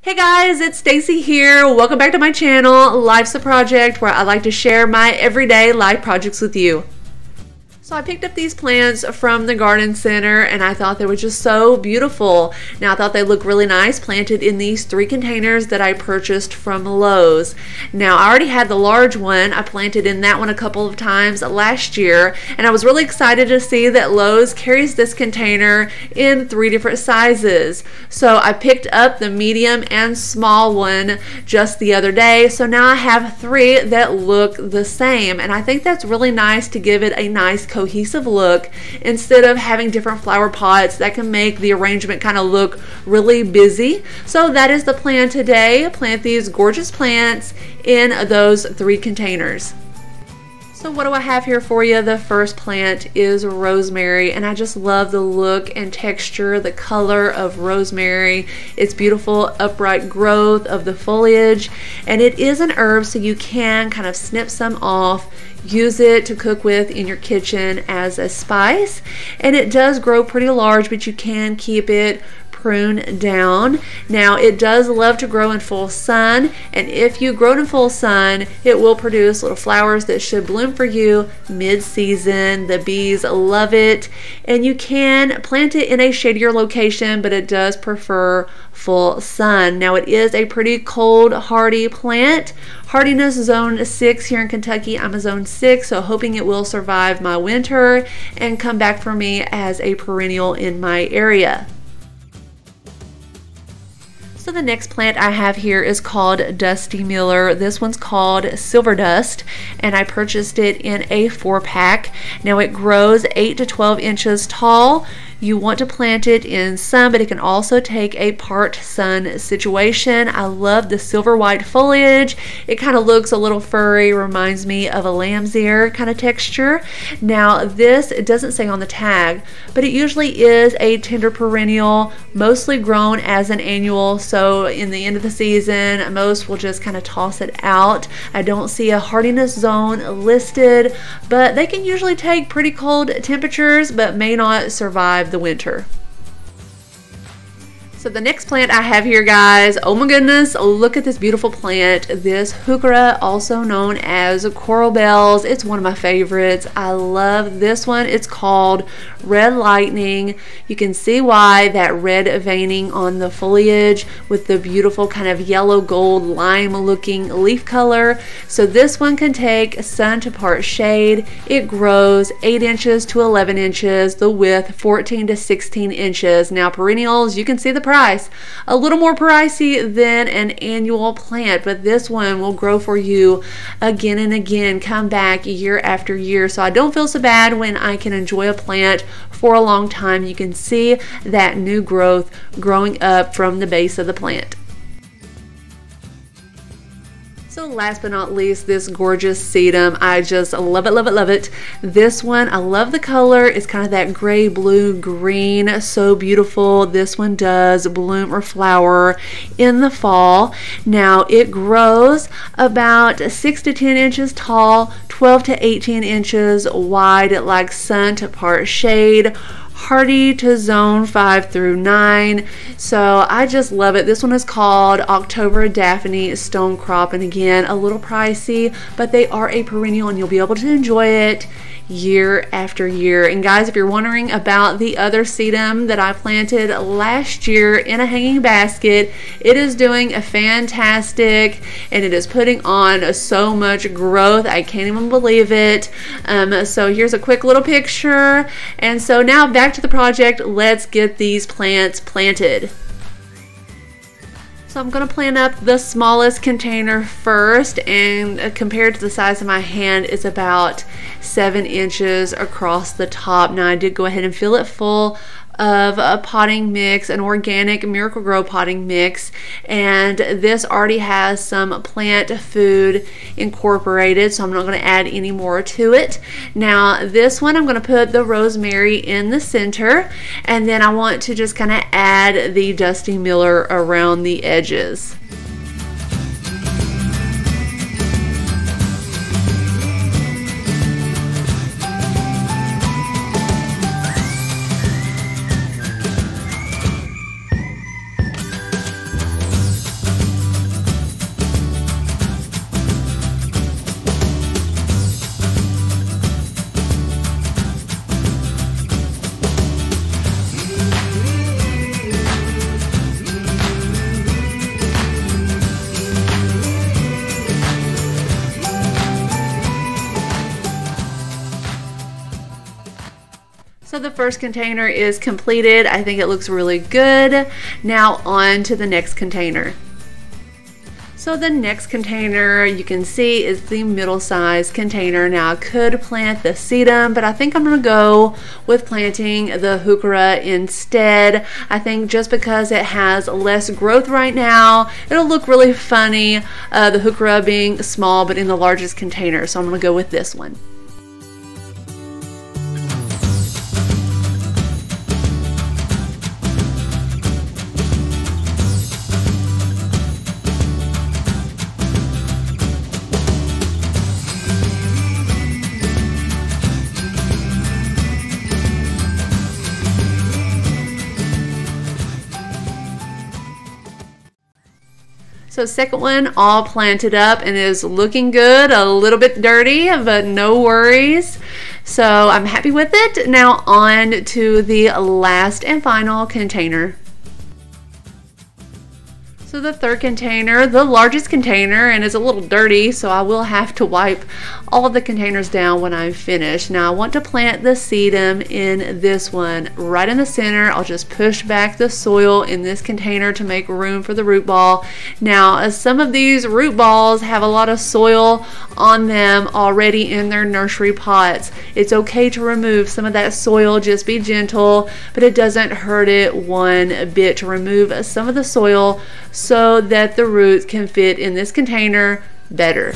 Hey guys, it's Stacy here. Welcome back to my channel, Life's a Project, where I like to share my everyday life projects with you. So I picked up these plants from the garden center and I thought they were just so beautiful. Now I thought they look really nice planted in these three containers that I purchased from Lowe's. Now I already had the large one. I planted in that one a couple of times last year and I was really excited to see that Lowe's carries this container in three different sizes. So I picked up the medium and small one just the other day. So now I have three that look the same and I think that's really nice to give it a nice cohesive look instead of having different flower pots that can make the arrangement kind of look really busy. So that is the plan today. Plant these gorgeous plants in those three containers. So what do I have here for you? The first plant is rosemary and I just love the look and texture, the color of rosemary. It's beautiful upright growth of the foliage and it is an herb so you can kind of snip some off use it to cook with in your kitchen as a spice and it does grow pretty large but you can keep it prune down. Now it does love to grow in full sun and if you grow it in full sun it will produce little flowers that should bloom for you mid-season. The bees love it and you can plant it in a shadier location but it does prefer full sun. Now it is a pretty cold hardy plant. Hardiness zone 6 here in Kentucky. I'm a zone 6 so hoping it will survive my winter and come back for me as a perennial in my area. So the next plant I have here is called Dusty Miller. This one's called Silver Dust and I purchased it in a four pack. Now it grows 8 to 12 inches tall. You want to plant it in sun, but it can also take a part sun situation. I love the silver white foliage. It kind of looks a little furry, reminds me of a lamb's ear kind of texture. Now this, it doesn't say on the tag, but it usually is a tender perennial, mostly grown as an annual. So in the end of the season, most will just kind of toss it out. I don't see a hardiness zone listed, but they can usually take pretty cold temperatures, but may not survive the winter. So the next plant I have here, guys, oh my goodness, look at this beautiful plant. This heuchera, also known as coral bells. It's one of my favorites. I love this one. It's called Red Lightning. You can see why that red veining on the foliage with the beautiful kind of yellow gold lime looking leaf color. So this one can take sun to part shade. It grows 8 inches to 11 inches, the width 14 to 16 inches. Now perennials, you can see the price. A little more pricey than an annual plant, but this one will grow for you again and again, come back year after year. So I don't feel so bad when I can enjoy a plant for a long time. You can see that new growth growing up from the base of the plant. So last but not least, this gorgeous sedum. I just love it, love it, love it. This one, I love the color. It's kind of that gray, blue, green. So beautiful. This one does bloom or flower in the fall. Now it grows about 6 to 10 inches tall, 12 to 18 inches wide. It likes sun to part shade hardy to zone 5 through 9. So I just love it. This one is called October Daphne Stone Crop. And again, a little pricey, but they are a perennial and you'll be able to enjoy it year after year. And guys, if you're wondering about the other sedum that I planted last year in a hanging basket, it is doing a fantastic and it is putting on so much growth. I can't even believe it. Um, so here's a quick little picture. And so now back to the project. Let's get these plants planted. So I'm going to plant up the smallest container first and uh, compared to the size of my hand it's about 7 inches across the top. Now I did go ahead and fill it full of a potting mix, an organic Miracle-Gro potting mix. And this already has some plant food incorporated, so I'm not going to add any more to it. Now, this one I'm going to put the rosemary in the center, and then I want to just kind of add the Dusty Miller around the edges. So the first container is completed. I think it looks really good. Now on to the next container. So the next container you can see is the middle size container. Now I could plant the sedum, but I think I'm gonna go with planting the heuchera instead. I think just because it has less growth right now, it'll look really funny, uh, the heuchera being small but in the largest container. So I'm gonna go with this one. So second one all planted up and is looking good, a little bit dirty, but no worries. So I'm happy with it. Now on to the last and final container. So the third container, the largest container, and is a little dirty, so I will have to wipe all of the containers down when I'm finished. Now I want to plant the sedum in this one right in the center. I'll just push back the soil in this container to make room for the root ball. Now as some of these root balls have a lot of soil on them already in their nursery pots. It's okay to remove some of that soil, just be gentle, but it doesn't hurt it one bit to remove some of the soil so that the roots can fit in this container better.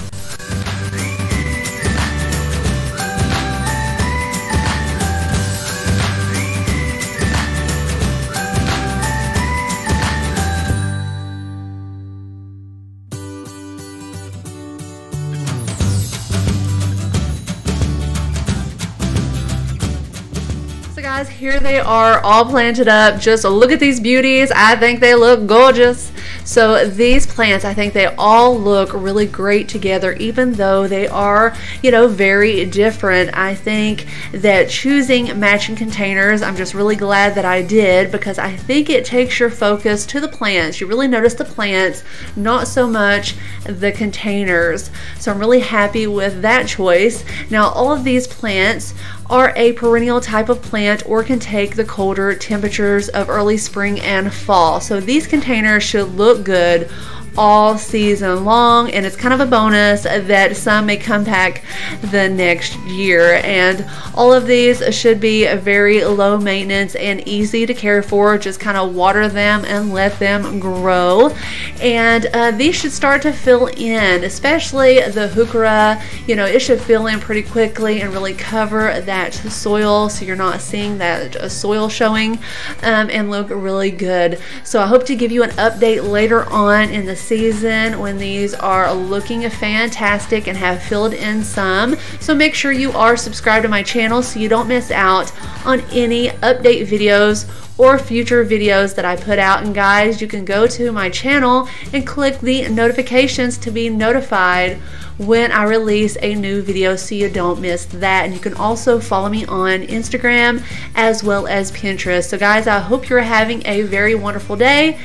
Guys, here they are all planted up. Just look at these beauties. I think they look gorgeous. So these plants, I think they all look really great together, even though they are, you know, very different. I think that choosing matching containers, I'm just really glad that I did because I think it takes your focus to the plants. You really notice the plants, not so much the containers. So I'm really happy with that choice. Now, all of these plants are a perennial type of plant or can take the colder temperatures of early spring and fall. So these containers should look good all season long and it's kind of a bonus that some may come back the next year. And all of these should be very low maintenance and easy to care for. Just kind of water them and let them grow. And uh, these should start to fill in especially the heuchera you know it should fill in pretty quickly and really cover that soil so you're not seeing that soil showing um, and look really good so I hope to give you an update later on in the season when these are looking fantastic and have filled in some. So make sure you are subscribed to my channel so you don't miss out on any update videos or future videos that I put out. And guys, you can go to my channel and click the notifications to be notified when I release a new video so you don't miss that. And you can also follow me on Instagram as well as Pinterest. So guys, I hope you're having a very wonderful day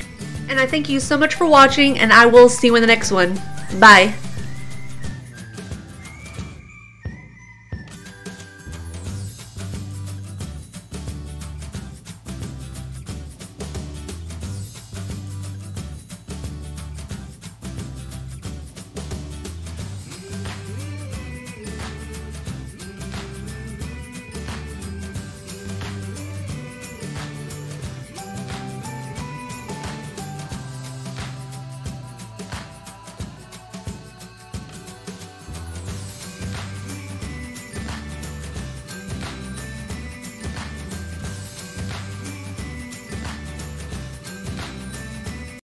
and I thank you so much for watching, and I will see you in the next one. Bye.